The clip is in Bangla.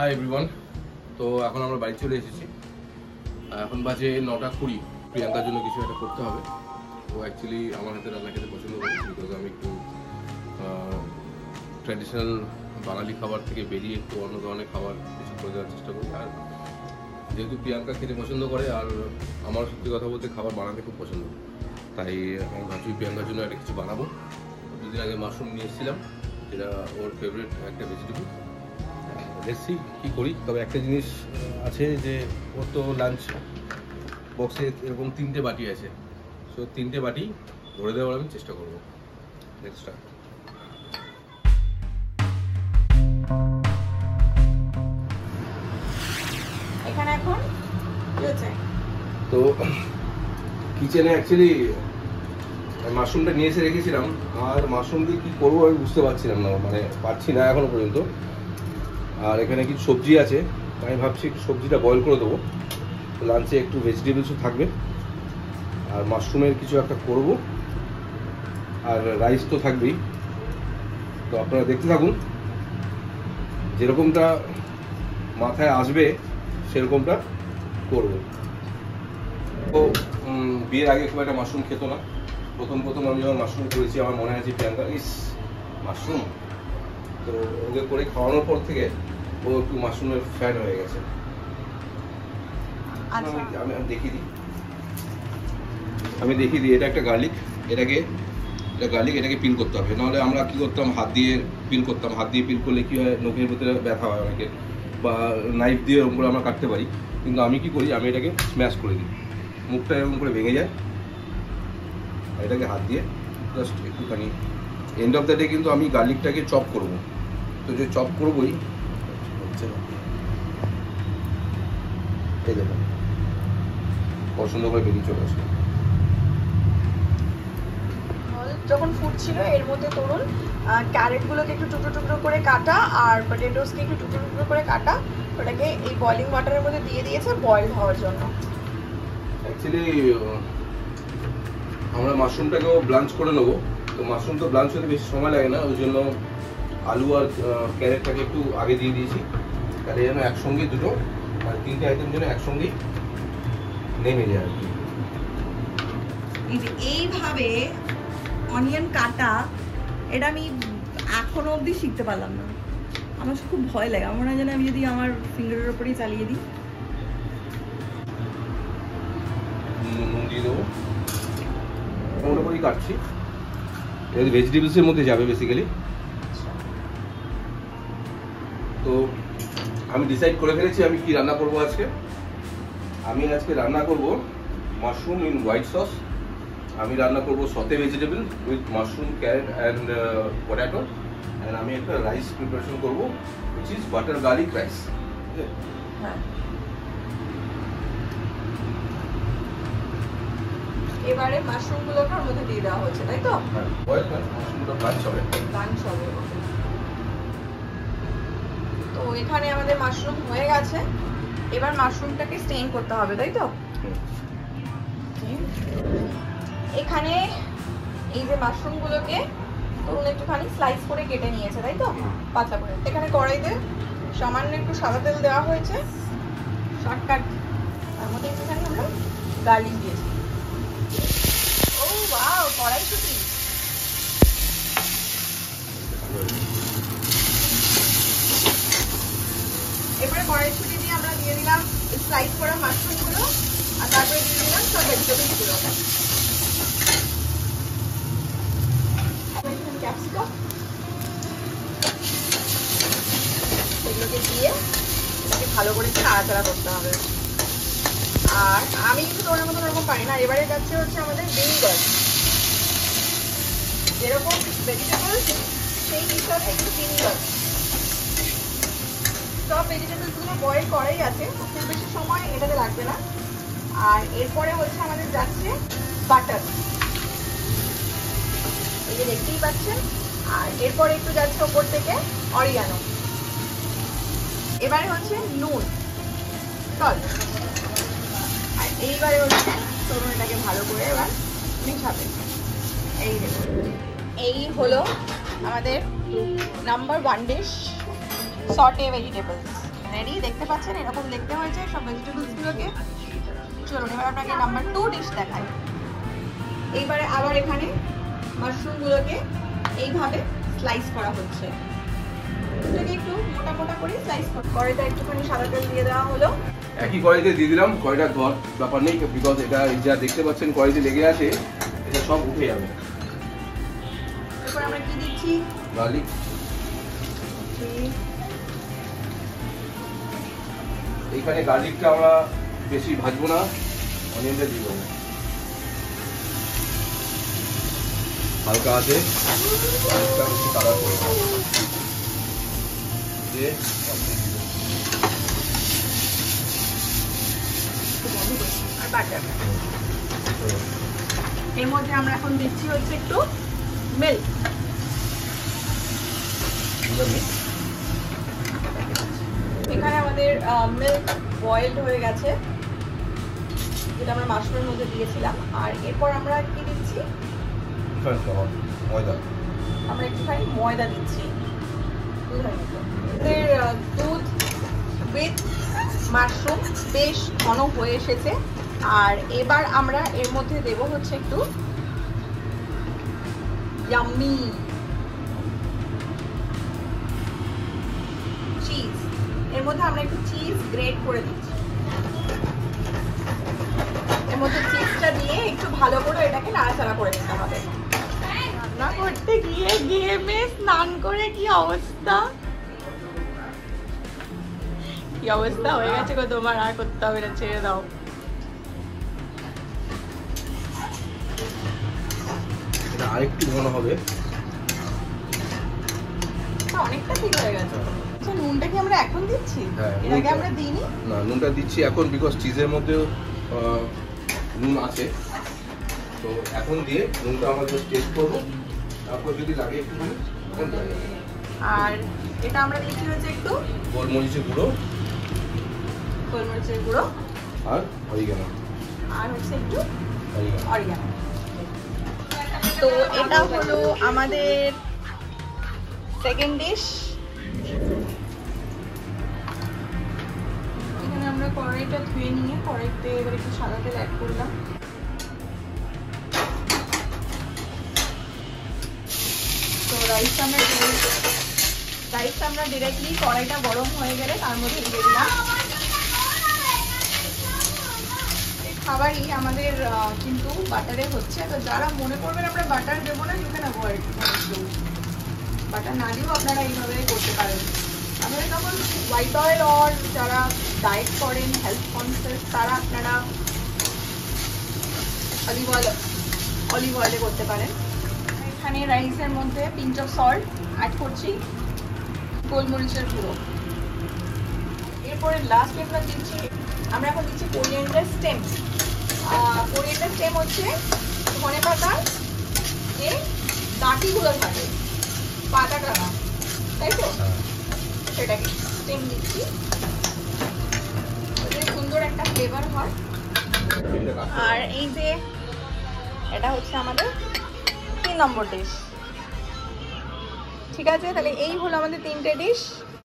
হাই এভরিওয়ান তো এখন আমরা বাড়ি চলে এসেছি। এখন বাজে নটা কুড়ি। প্রিয়াঙ্কার জন্য কিছু একটা করতে হবে। ও অ্যাকচুয়ালি আমার হাতে রান্না খেতে পছন্দ করে বিকজ আমি একটু ট্র্যাডিশনাল বাঙালি খাবার থেকে বেরিয়ে একটু অন্য ধরনের খাবার কিছু করে দেওয়ার চেষ্টা করি। আর যেহেতু প্রিয়াঙ্কা খেতে পছন্দ করে, আর আমার সত্যি কথা বলতে খাবার বানাতে খুব পছন্দ। তাই আমি ভাবছি প্রিয়াঙ্কার জন্য একটা কিছু বানাবো। দুদিন আগে মাশরুম নিয়ে এসেছিলাম, যেটা ওর ফেভারিট একটা ভেজিটেবল দেখছি কি করি? তবে একটা জিনিস আছে যে ওর তো লাঞ্চ বক্সে এরকম তিনটে বাটি আছে। সো তিনটে বাটি ভরে দেওয়ার আমি চেষ্টা করব। নেক্সট এখানে এখন তো কিচেনে অ্যাকচুয়ালি মাশরুমটা নিয়ে এসে রেখেছিলাম। আর মাশরুম দিয়ে কী করব আমি বুঝতে পারছিলাম না মানে পারছি না এখনও পর্যন্ত। আর এখানে কিছু সবজি আছে। আমি ভাবছি একটু সবজিটা বয়েল করে দেবো। লাঞ্চে একটু ভেজিটেবলসও থাকবে। আর মাশরুমের কিছু একটা করব। আর রাইস তো থাকবেই। তো আপনারা দেখতে থাকুন। যেরকমটা মাথায় আসবে, সেরকমটা করব। তো বিয়ের আগে খুব একটা মাশরুম খেত না। প্রথম প্রথম আমি যখন মাশরুম করেছি, আমার মনে আছে প্রিয়াঙ্কা, ইস মাশরুম তো ওকে করে খাওয়ানোর পর থেকে ও একটু মাশরুমের ফ্যান হয়ে গেছে। আচ্ছা। আমি দেখিয়ে দিই। আমি দেখিয়ে দিই এটা একটা গার্লিক এটাকে এটা গার্লিক এটাকে পিল করতে হবে। নাহলে আমরা কি করতাম হাত দিয়ে পিল করতাম। হাত দিয়ে পিল করলে কী হয় নখের ভিতরে ব্যথা হয় অনেকে বা নাইফ দিয়ে এরকম করে আমরা কাটতে পারি। কিন্তু আমি কি করি আমি এটাকে স্ম্যাশ করে দিই। মুখটা এরকম করে ভেঙে যায় এটাকে হাত দিয়ে জাস্ট একটুখানি। এন্ড অফ দ্য ডে কিন্তু আমি গার্লিকটাকে চপ করব। তো যে চপ করবই পছন্দ করে বেরিয়ে চলে আসবে। যখন ফুটছিল এর মধ্যে তরুণ ক্যারেট গুলোকে একটু টুকরো টুকরো করে কাটা আর পটেটোসকে একটু টুকরো টুকরো করে কাটা। ওটাকে এই বয়লিং ওয়াটারের মধ্যে দিয়ে দিয়েছে বয়েল হওয়ার জন্য। অ্যাকচুয়ালি আমরা মাশরুমটাকেও ব্লাঞ্চ করে নেব। তো মাশরুম তো ব্লাঞ্চ হতে বেশি সময় লাগে না ওই জন্য আলু আর ক্যারেটটাকে একটু আগে দিয়ে দিয়েছি। তাহলে যেন একসঙ্গে দুটো আর তিনটে আইটেম যেন একসঙ্গেই নেমে যায় আর কি। এই যে এইভাবে অনিয়ন কাটা এটা আমি এখনও অবধি শিখতে পারলাম না। আমার খুব ভয় লাগে। আমার যেন আমি যদি আমার ফিঙ্গারের ওপরেই চালিয়ে দিই। নুন নুন দিয়ে দেবো। করেই কাটছি। এটা ভেজিটেবলসের মধ্যে যাবে বেসিক্যালি তো আমি ডিসাইড করে ফেলেছি আমি কি রান্না করব আজকে। আমি আজকে রান্না করব মাশরুম ইন হোয়াইট সস আমি রান্না করব sauté vegetable with mushroom carrot and potato and আমি একটা রাইস প্রিপারেশন করব which is butter garlic rice এবারে মাশরুম গুলোকে ওর মধ্যে দিয়ে দেওয়া হচ্ছে তাই তো? হ্যাঁ বয়েল ব্লাঞ্চ হবে হবে তো এখানে আমাদের মাশরুম হয়ে গেছে। এবার মাশরুমটাকে স্টেইন করতে হবে তাই তো? এখানে এই যে মাশরুমগুলোকে তরুণ একটুখানি স্লাইস করে কেটে নিয়েছে তাই তো? পাতলা করে। এখানে কড়াইতে সামান্য একটু সাদা তেল দেওয়া হয়েছে শর্টকাট তার মধ্যে একটুখানি আমরা গার্লিক দিয়েছি ও ওয়াও কড়াইশুটি এবারে কড়াইশুটি দিয়ে আমরা দিয়ে স্লাইস করা মাশরুমগুলো, আর তারপরে দিয়ে দিলাম সব ভেজিটেবলসগুলো এগুলোকে দিয়ে এটাকে ভালো করে নাড়াচাড়া করতে হবে। আর আমি কিন্তু তোর মতন ওরকম পারি না। এবারে যাচ্ছে হচ্ছে আমাদের ভিনিগার যেরকম ভেজিটেবল সেই হিসাবে একটু ভিনিগার সব ভেজিটেবলসগুলো বয়েল করাই আছে, খুব বেশি সময় এটাতে লাগবে না। আর এরপরে হচ্ছে আমাদের যাচ্ছে বাটার এই যে দেখতেই পাচ্ছেন। আর এরপরে একটু যাচ্ছে ওপর থেকে অরিগানো। এবারে হচ্ছে নুন। সল্ট আর এইবারে হচ্ছে তরুণ এটাকে ভালো করে এবার মিশাবে। এই এই হলো আমাদের number one dish sauté vegetables ready দেখতে পাচ্ছেন? এরকম দেখতে হয়েছে সব ভেজিটেবলস গুলোকে চলুন এবার আপনাকে নাম্বার টু ডিশ দেখাই। এইবারে আবার এখানে মাশরুম গুলোকে এইভাবে স্লাইস করা হচ্ছে। এটাকে একটু মোটা মোটা করে স্লাইস করা কড়াইতে একটুখানি সাদা তেল দিয়ে দেওয়া হলো। একই কড়াইতে দিয়ে দিলাম। কড়াইটা ধর ব্যাপার নেই বিকজ এটা যা দেখতে পাচ্ছেন কড়াইতে লেগে আছে এটা সব উঠে যাবে। এরপর আমরা কি দিচ্ছি? গার্লিক এইখানে গার্লিকটা আমরা বেশি ভাজবো না অনিয়নটা দিয়ে দেবো হালকা আছে গার্লিকটা বেশি কালার করব এর মধ্যে আমরা এখন দিচ্ছি হচ্ছে একটু মিল্ক এখানে আমাদের মিল্ক বয়েলড হয়ে গেছে যেটা আমরা মাশরুমের মধ্যে দিয়েছিলাম। আর এরপর আমরা কি দিচ্ছি? ময়দা। আমরা একটুখানি ময়দা দিচ্ছি। দুধ উইথ মাশরুম বেশ ঘন হয়ে এসেছে। আর এবার আমরা এর মধ্যে দেব হচ্ছে একটু ইয়াম্মি এর মধ্যে আমরা একটু চিজ গ্রেট করে দিচ্ছি। এর মধ্যে চিজটা দিয়ে একটু ভালো করে এটাকে নাড়াচাড়া করে নিতে হবে। রান্না করতে গিয়ে গেমে স্নান করে কি অবস্থা? কি অবস্থা? হয়ে গেছে গো তোমার আর করতে হবে না ছেড়ে দাও। আরেকটু ঘন হবে। অনেকটা ঠিক হয়ে গেছে। নুনটা কি আমরা এখন দিচ্ছি? হ্যাঁ, এর আগে। আমরা দিইনি? না নুনটা দিচ্ছি এখন বিকজ চিজের মধ্যেও নুন আছে। তো এখন দিয়ে নুনটা আমরা জাস্ট টেস্ট করব। তারপর যদি লাগে একটুখানি যাবে। আর এটা আমরা দিচ্ছি হচ্ছে একটু গোলমরিচের গুঁড়ো। গোলমরিচের গুঁড়ো। আর অরিগানো। আর হচ্ছে একটু অরিগানো। তো এটা হলো আমাদের সেকেন্ড ডিশ কড়াইটা ধুয়ে নিয়ে কড়াইতে এবার একটু সাদা তেল অ্যাড করলাম। তো রাইস আমরা রাইস আমরা ডিরেক্টলি কড়াইটা গরম হয়ে গেলে তার মধ্যে দিয়ে দিলাম। খাবারই আমাদের কিন্তু বাটারে হচ্ছে। তো যারা মনে করবেন আমরা বাটার দেবো না ইউ ক্যান অ্যাভয়েড বাটার না দিয়েও আপনারা এইভাবে করতে পারেন। যারা ডায়েট করেন হেলথ কনসিয়াস তারা আপনারা অলিভ অয়েল অলিভ অয়েলে করতে পারেন। এখানে রাইসের মধ্যে পিঞ্চ অফ সল্ট অ্যাড করছি, গোলমরিচের গুঁড়ো। এরপরে লাস্ট আমরা দিচ্ছি, আমরা এখন দিচ্ছি কোরিয়ান্ডার স্টেম কোরিয়ান্ডার স্টেম হচ্ছে ধনে পাতার যে ডাঁটিগুলো থাকে, পাতাটা। তাই তো? সেটাকে স্টিম দিচ্ছি। সুন্দর একটা ফ্লেভার হয়। আর এই যে এটা হচ্ছে আমাদের তিন নম্বর ডিশ ঠিক আছে? তাহলে এই হলো আমাদের তিনটে ডিশ